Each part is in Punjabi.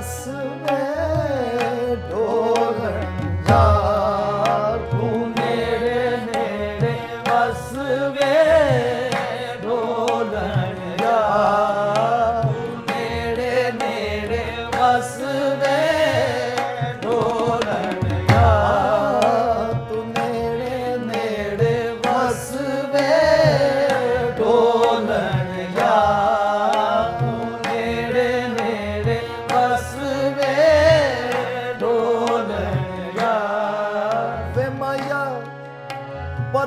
salvação.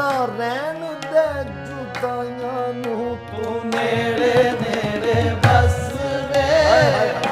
ਮੇਰਾ ਰਹਿਣ ਦੇ ਜੁਦਾਈਆਂ ਨੂੰ ਤੂੰ ਨੇੜੇ ਨੇੜੇ ਬਸ ਵੇ।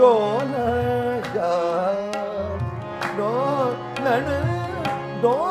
ਡੋਲਣ ਜਾ। ਡੋਲਣ ਡੋ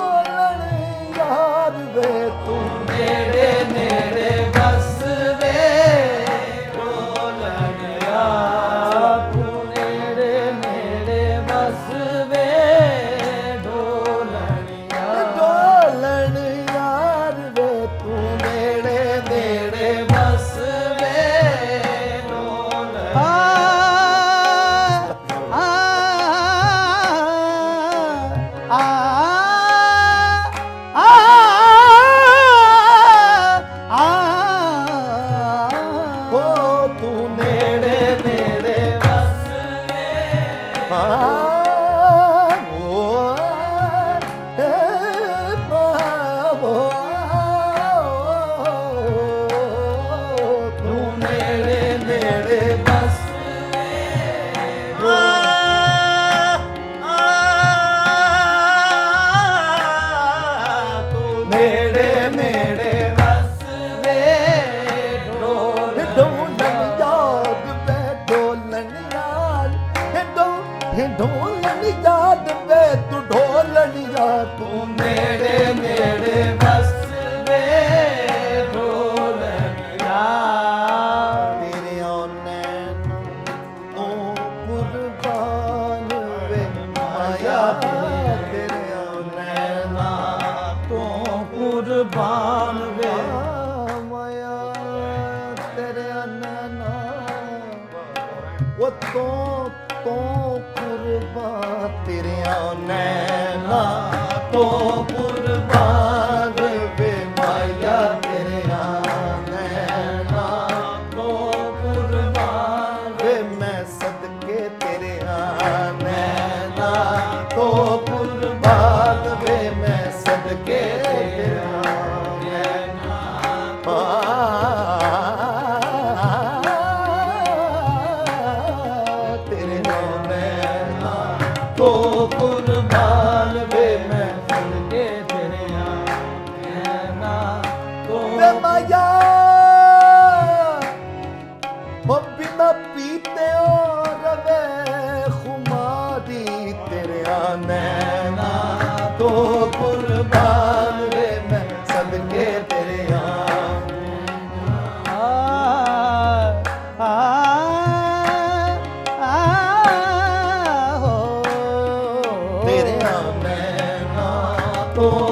Yeah. todo.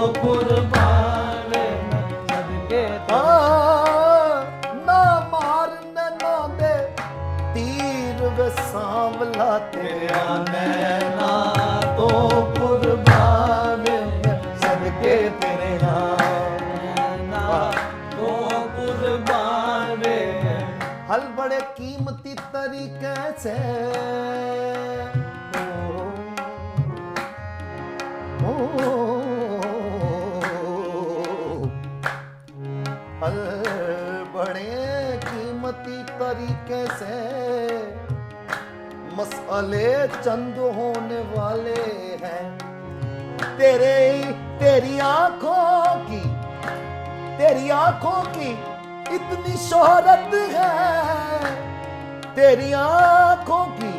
तरीके से मसले चंद होने वाले हैं। तेरे तेरी आँखों की, तेरी आँखों की इतनी शोहरत है। तेरी आँखों की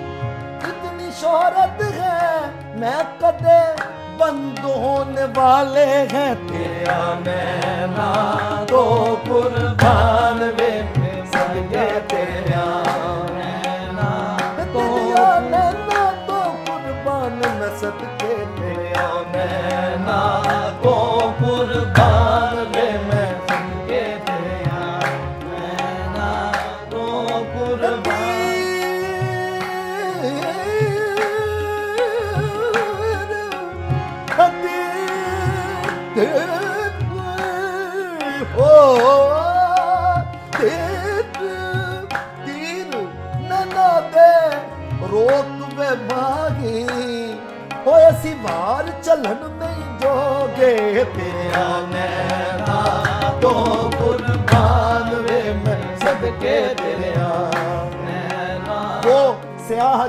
इतनी शोहरत है। मैं कदे बंद होने वाले हैं। तेरा नैना तो कुर्बान वे। तेरा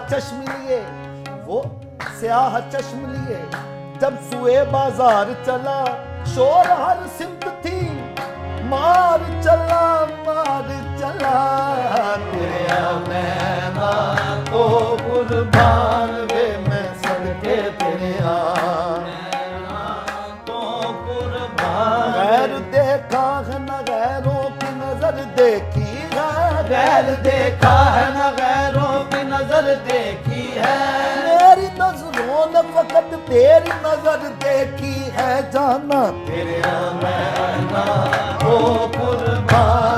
चश्म लिए वो स्याह चश्म लिए जब सुए बाजार चला शोर हर सिमत थी मार चला मार चला तेरा नैना तो कुर्बान वे मैं सदके तेरे तो कुर्बान गैर देखा है न गैरों की नजर देखी है गैर देखा है न गैरों ਮੌਤ ਤੇਰੀ ਨਜ਼ਰ ਦੇਖੀ ਹੈ ਜਾਨਾ। ਤੇਰੇ ਮੈਂ ਨਾ ਹੋ ਕੁਰਬਾਨ।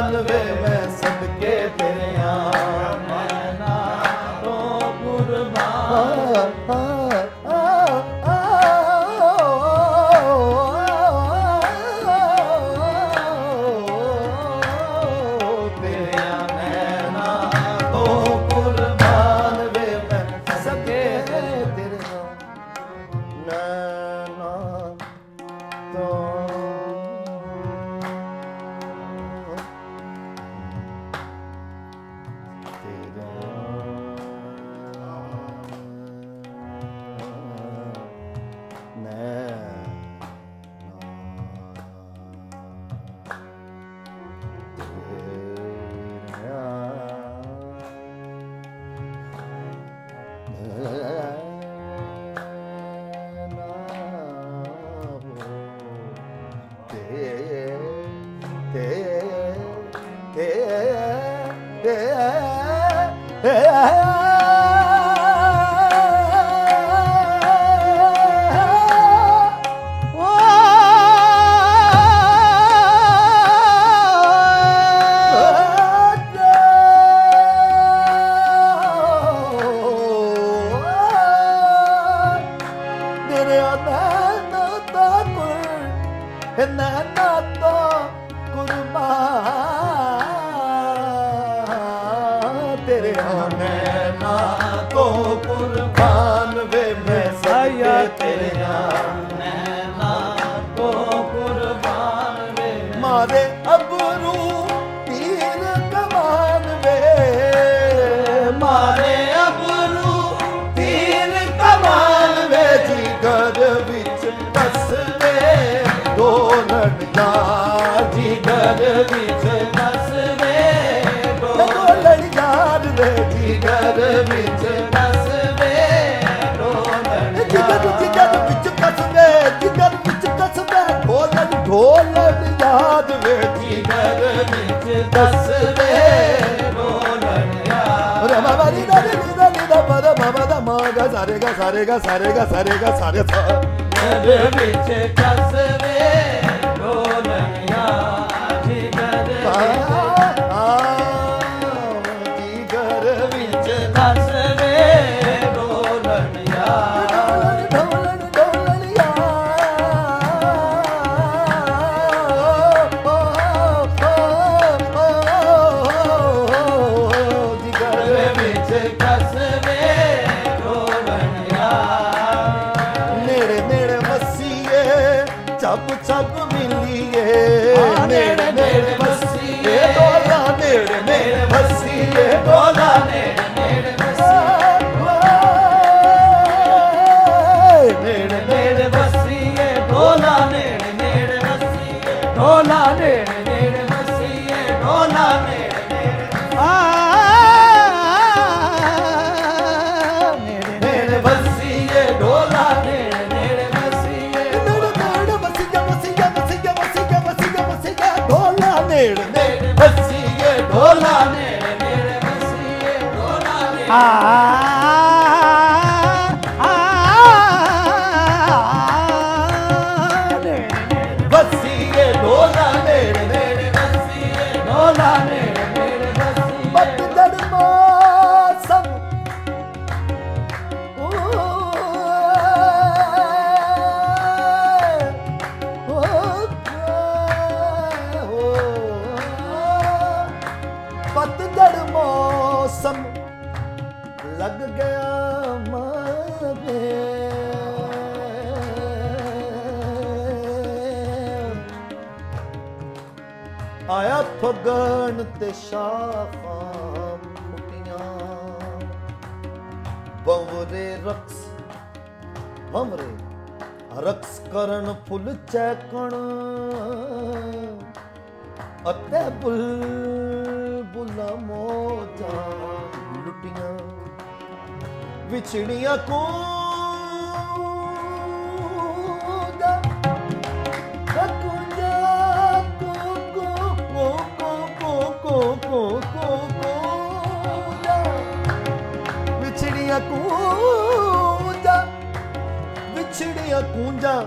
ਮਾਰੇ ਅਬਰੂ ਪੀਰ ਕਮਾਨ ਵੇ ਮਾਰੇ ਅਬਰੂ ਪੀਰ ਕਮਾਨ ਵੇ ਜੀ ਘਰ ਵਿੱਚ ਬਸਵੇ ਦੋਨਣ ਦਾ ਜੀ ਘਰ ਵਿੱਚ ਢੋਲਣ ਯਾਦ ਵੇਖੀ ਦਰ ਵਿੱਚ ਦੱਸਦੇ ਢੋਲਣ ਯਾਦ ਰਮਾ ਵਾਲੀ ਦਾ ਨੀ ਗਾ ਸਾਰੇ ਗਾ ਸਾਰੇ ਗਾ ਸਾਰੇ ਗਾ ਸਾਰੇ ਗਾ ਸਾਰੇ ਸਾ ਆਇਆ ਤੇ ਸ਼ਾਖਾਂ ਮੁਟੀਆਂ ਬਵਰੇ ਰਕਸ ਮਮਰੇ ਰਕਸ ਕਰਨ ਫੁੱਲ ਚੈਕਣ। ਅਤੇ ਬੁਲ ਬੁਲਾ ਮੋਜਾਂ ਲੁਟੀਆਂ। ਵਿਛੜੀਆਂ ਕੋ ਵਿਛੜੀਆਂ ਕੂੰਜਾਂ ਵਿਛੜੀਆਂ ਕੂੰਜਾਂ,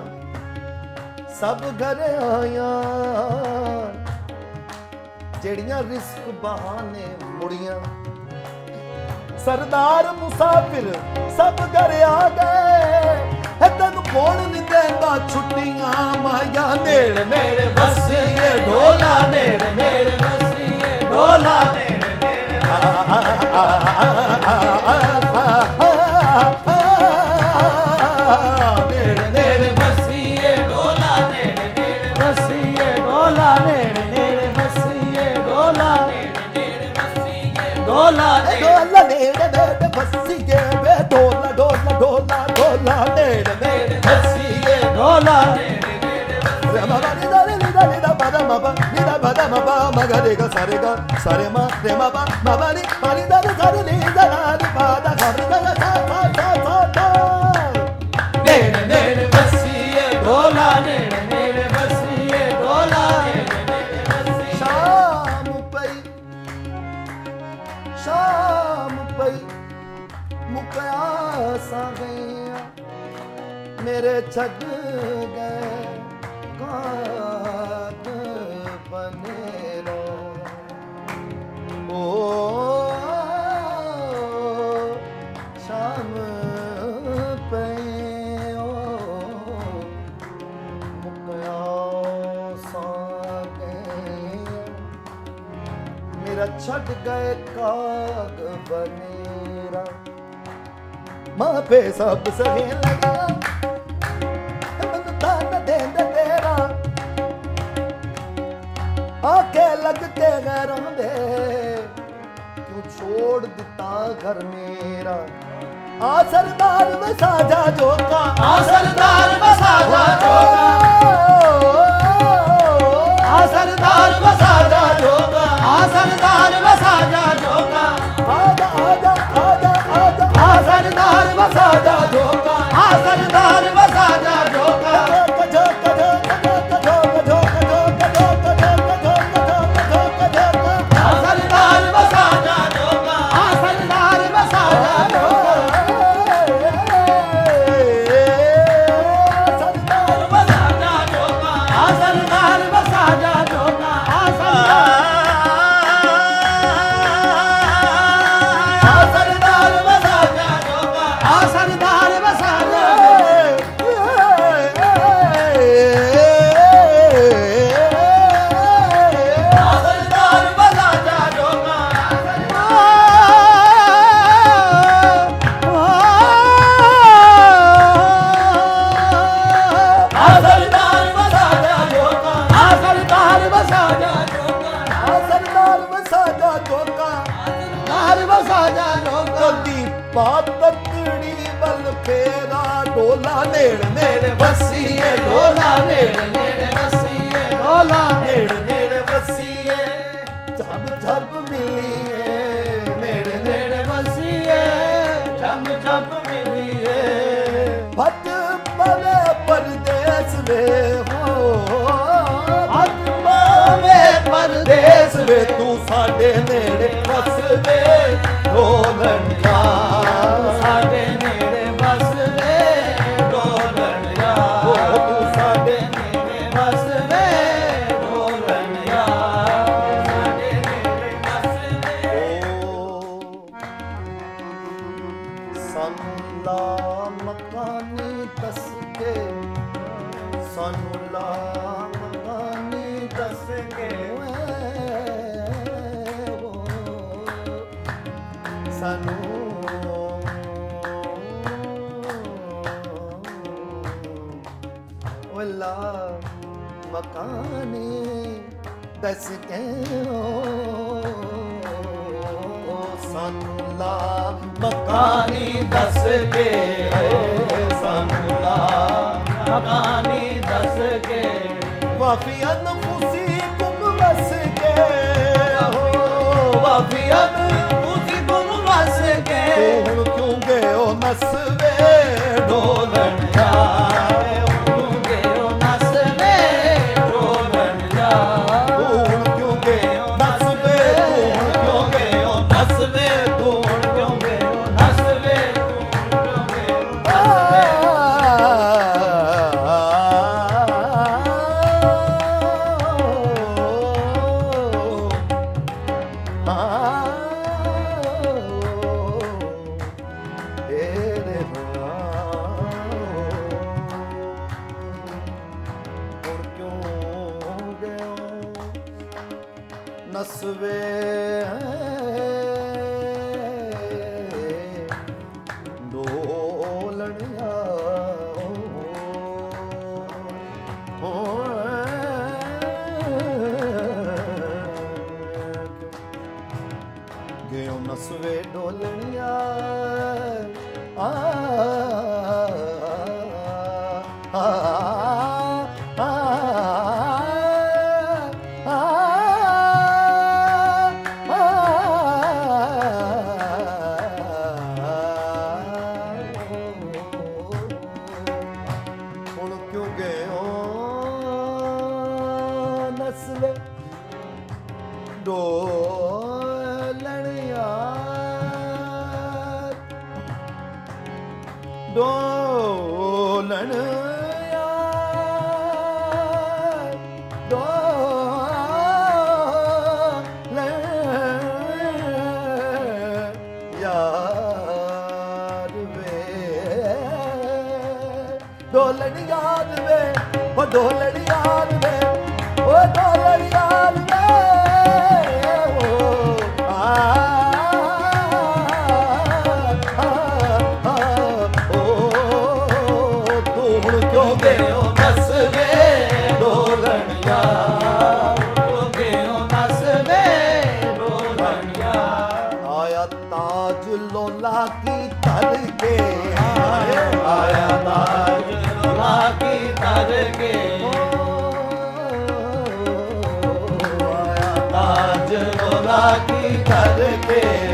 ਸਭ ਘਰ ਆਇਆ ਜਿਹੜੀਆਂ ਰਿਸਕ ਬਹਾਨੇ ਮੁੜੀਆਂ। ਸਰਦਾਰ ਮੁਸਾਫਿਰ ਸਭ ਘਰ ਆ ਗਏ। ਹੈ ਤੈਨੂੰ ਕੋਣ ਨਹੀਂ ਦੇਂਦਾ ਛੁੱਟੀਆਂ ਮਾਇਆ ਨੇੜ ਮੇਰੇ ਵਸੀਏ ਢੋਲਾ, ਨੇੜੇ ਨੇੜੇ ਵਸੀਏ ਢੋਲਾ, ਨੇੜੇ ਨੇੜੇ। ਢੋਲਾ ਨੇੜ ਨੇੜ ਹੱਸੀਏ ਢੋਲਾ మగదేగ సరిగా సరే మా ప్రేమ మబని మలిదని సరి నీదనాది పాద సరిగా నేడు నేడు బస్సియ గోలానే ਮੇਰੇ ਛੱਡ ਗਏ ਕਾਗ ਬਨੇਰੋ ਓ ਸ਼ਾਮ ਪਈ ਓ ਮੁਕਿਆ ਸਾ ਮੇਰਾ ਛੱਡ ਗਏ ਕਾਗ ਬਨੇਰਾ। ਮਾਪੇ ਸਭ ਸਹੇ ਲਗਾ। ਲਗ ਕੇ ਗਰਮਦੇ ਤੂੰ ਛੋੜ ਦਿੱਤਾ ਘਰ ਮੇਰਾ? ਆ ਸਰਦਾਰ ਵਸਾ ਜਾ ਜੋਗਾ। ਆ ਸਰਦਾਰ ਵਸਾ ਜਾ ਜੋਗਾ। ਆ ਸਰਦਾਰ ਵਸਾ ਜਾ ਜੋਗਾ। ਆ ਸਰਦਾਰ ਵਸਾ ਜਾ ਜੋਗਾ। ਆ ਜਾ ਆ ਜਾ ਆ ਜਾ ਆ ਸਰਦਾਰ ਵਸਾ ਜਾ ਜੋਗਾ। ਆ ਸਰਦਾਰ ਪਾ ਤਕੜੀ ਡੋਲਾ ਨੇੜ ਨੇੜ ਵਸੀਏ, ਡੋਲਾ ਨੇੜ ਨੇੜ ਵਸੀਏ, ਡੋਲਾ ਨੇੜ ਨੇੜ ਵਸੀਏ। ਝਬ ਮਿਲੀਏ, ਨੇੜ ਨੇੜ ਵਸੀਏ, ਝਬ ਝਬ ਮਿਲੀਏ। ਫਟ ਪਲੇ ਪਰਦੇਸ ਵੇ ਹੋ। ਪਰਦੇਸ ਵੇ, ਤੂੰ ਸਾਡੇ ਨੇੜੇ ਵਸਦੇ ਢੋਲਣ ਕਾ Vafiyanım ਨਸਵੇ ਹੈ। की करके